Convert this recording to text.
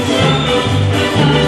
Thank you.